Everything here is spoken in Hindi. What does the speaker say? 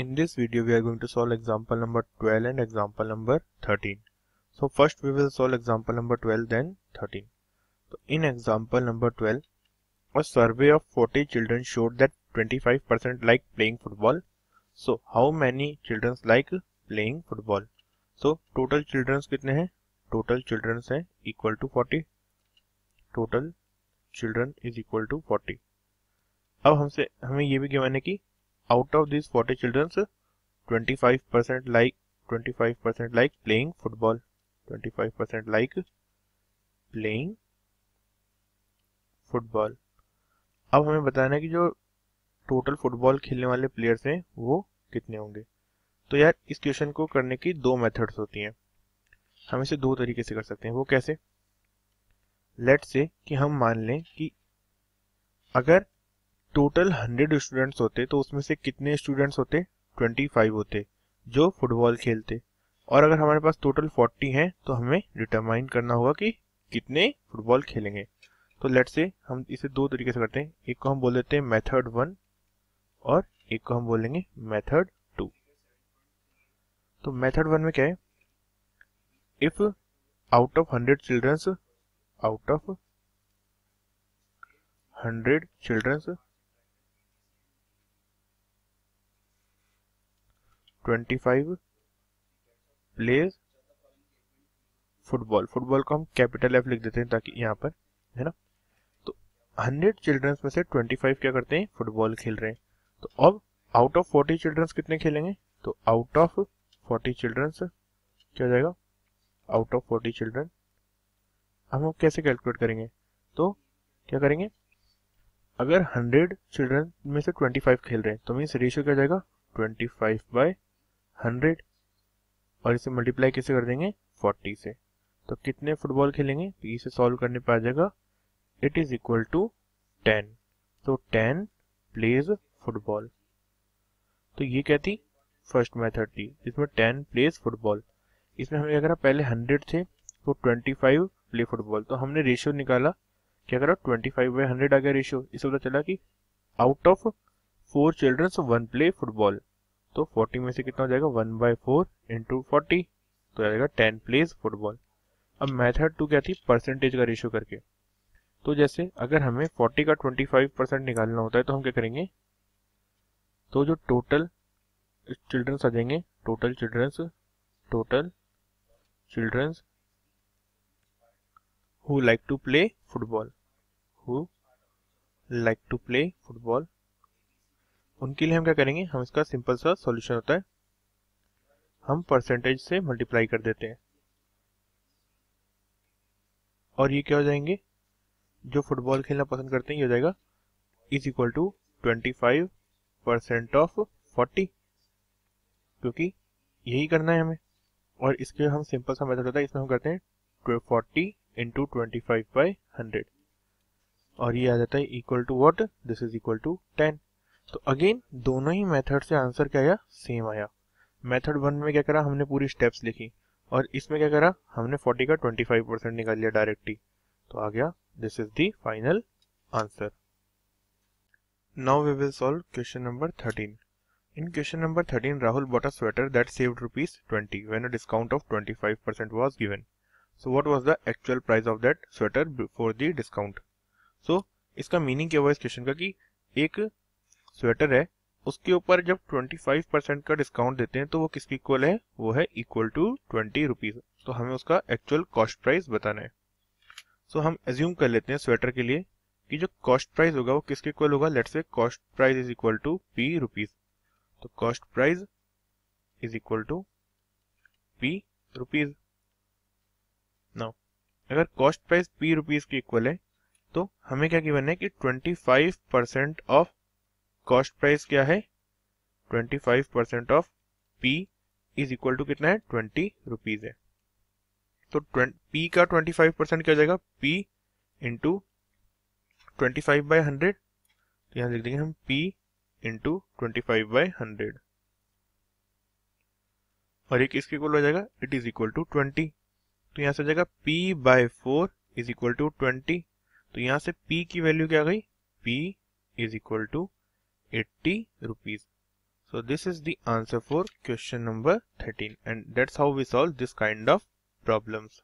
In this video we are going to solve example number 12 and example number 13. So first we will solve example number 12 then 13. So in example number 12 a survey of 40 children showed that 25% like playing football. So how many children like playing football? So total children कितने हैं? Total children है equal to 40. Total children is equal to 40. अब हमसे हमें ये भी गिवन है कि out of these 40 children 25% like 25% like playing football 25% like playing football अब हमें बताना है कि जो टोटल फुटबॉल खेलने वाले प्लेयर्स हैं, वो कितने होंगे? तो यार, इस क्वेश्चन को करने की दो मेथड्स होती हैं। हम इसे दो तरीके से कर सकते हैं। वो कैसे? लेट से कि हम मान लें कि अगर टोटल हंड्रेड स्टूडेंट्स होते तो उसमें से कितने स्टूडेंट्स होते? ट्वेंटी फाइव होते, जो फुटबॉल खेलते। और अगर हमारे पास टोटल फोर्टी हैं तो हमें डिटरमाइन करना होगा कि कितने फुटबॉल खेलेंगे। तो लेट से हम इसे दो तरीके से करते हैं। एक को हम बोल देते हैं मेथड वन और एक को हम बोलेंगे मेथड टू तो मेथड वन में क्या है? If out of hundred childrens out of hundred childrens 25 plays football football को हम कैपिटल एफ़ लिख देते हैं ताकि यहाँ पर, है ना? तो 100 चिल्ड्रंस में से 25 क्या करते हैं? फुटबॉल खेल रहे हैं। तो अब आउट ऑफ़ 40 चिल्ड्रंस कितने खेलेंगे? तो आउट ऑफ़ 40 चिल्ड्रंस क्या हो जाएगा? आउट ऑफ़ 40 चिल्ड्रन हम कैसे कैलकुलेट करेंगे? तो क्या करेंगे? अगर 100 चिल्ड्रन में से 25 खेल रहे हैं तो मीन्स रेशियो क्या जाएगा? 25 बाय हंड्रेड और इसे मल्टीप्लाई कैसे कर देंगे? फोर्टी से। तो कितने फुटबॉल खेलेंगे? तो इसे सॉल्व करने पर आ जाएगा। It is equal to ten तो टेन प्लेज फुटबॉल तो ये क्या थी? फ़र्स्ट मेथड थी। इसमें टेन प्लेज फुटबॉल इसमें हमें क्या करा? पहले हंड्रेड थे तो ट्वेंटी फाइव प्ले फुटबॉल तो हमने रेशियो निकाला। क्या करा? ट्वेंटी फाइव बाई हंड्रेड आ गया रेशियो इसे पता चला कि out of four childrens one play football तो 40 में से कितना हो जाएगा? One by four into forty. तो आ जाएगा टेन प्लेज फुटबॉल। अब मेथड टू क्या थी? परसेंटेज का रेशियो करके। तो जैसे अगर हमें 40 का 25 परसेंट निकालना होता है तो हम क्या करेंगे? तो जो टोटल चिल्ड्रंस आ जाएँगे total childrens total childrens who like to play football who like to play football उनके लिए हम क्या करेंगे? हम इसका सिंपल सा सॉल्यूशन होता है। हम परसेंटेज से मल्टीप्लाई कर देते हैं। और ये क्या हो जाएँगे? जो फुटबॉल खेलना पसंद करते हैं, ये हो जाएगा is equal to twenty five percent of forty क्योंकि यही करना है हमें। और इसके हम सिंपल सा मेथड होता है। इसमें हम करते हैं forty into twenty five by hundred और ये आ जाता है equal to what this is equal to ten तो अगेन दोनों ही मेथड से आंसर क्या आया सेम आया मेथड वन में क्या करा हमने पूरी स्टेप्स लिखी और इसमें क्या करा हमने 40 का 25 परसेंट निकाल लिया डायरेक्टली तो आ गया this is the final answer now we will solve question number 13 In question number 13, Rahul bought a sweater that saved rupees 20 when a discount of 25% was given. So what was the actual price of that sweater before the discount? So इसका मीनिंग क्या हुआ इस क्वेश्चन का कि एक स्वेटर है उसके ऊपर जब 25 परसेंट का डिस्काउंट देते हैं तो वो किसकी इक्वल है? वो है इक्वल टू ट्वेंटी रुपीज़ तो हमें उसका एक्चुअल कॉस्ट प्राइस बताना है। सो so, हम एज्यूम कर लेते हैं स्वेटर के लिए कि जो कॉस्ट प्राइस होगा वो किसके इक्वल होगा? Let say cost price is equal to P rupees तो cost price is equal to P rupees now अगर कॉस्ट प्राइस पी रुपीज़ के इक्वल है तो हमें क्या गिवन है कि 25 परसेंट ऑफ़ कॉस्ट प्राइस क्या है? 25 percent of P is equal to कितना है? ट्वेंटी रुपीज़ है। तो पी का 25 परसेंट क्या हो जाएगा? P into twenty five by hundred तो यहाँ लिख देंगे हम P into twenty five by hundred और एक इसके इक्वल हो जाएगा it is equal to twenty तो यहाँ से हो जाएगा P by four is equal to twenty तो यहाँ से पी की वैल्यू क्या गई? P is equal to 80 rupees. So this is the answer for question number 13 and that's how we solve this kind of problems.